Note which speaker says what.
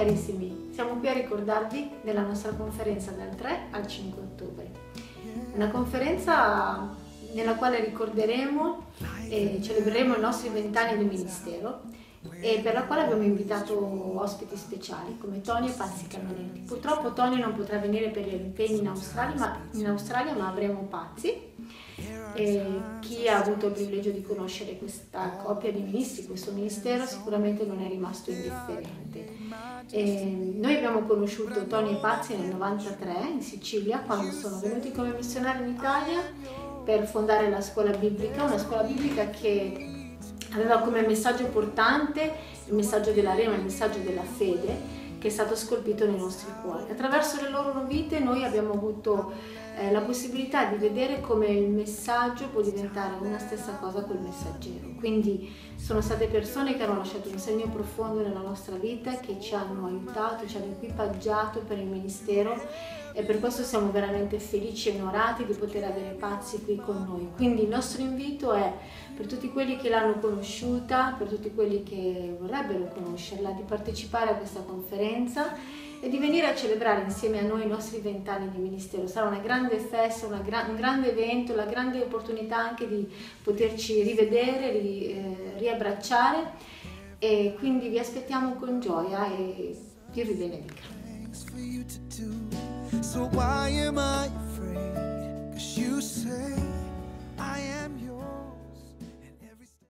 Speaker 1: Carissimi, siamo qui a ricordarvi della nostra conferenza dal 3 al 5 ottobre. Una conferenza nella quale ricorderemo e celebreremo i nostri vent'anni di ministero e per la quale abbiamo invitato ospiti speciali come Tony e Pazzi Caminetti. Purtroppo Tony non potrà venire per gli impegni in Australia, ma, in Australia, ma avremo Pazzi. E chi ha avuto il privilegio di conoscere questa coppia di ministri, questo ministero, sicuramente non è rimasto indifferente. E noi abbiamo conosciuto Tony Pazzi nel 93 in Sicilia, quando sono venuti come missionari in Italia per fondare la scuola biblica, una scuola biblica che aveva come messaggio portante il messaggio della rema, il messaggio della fede che è stato scolpito nei nostri cuori. Attraverso le loro vite noi abbiamo avuto eh, la possibilità di vedere come il messaggio può diventare una stessa cosa col messaggero. Quindi sono state persone che hanno lasciato un segno profondo nella nostra vita, che ci hanno aiutato, ci hanno equipaggiato per il ministero e per questo siamo veramente felici e onorati di poter avere Pazzi qui con noi. Quindi il nostro invito è per tutti quelli che l'hanno conosciuta, per tutti quelli che vorrebbero conoscerla, di partecipare a questa conferenza e di venire a celebrare insieme a noi i nostri vent'anni di ministero. Sarà una grande festa, una gra- un grande evento, la grande opportunità anche di poterci rivedere, ri- eh, riabbracciare e quindi vi aspettiamo con gioia e Dio vi benedica. So why am I afraid? Cause you say.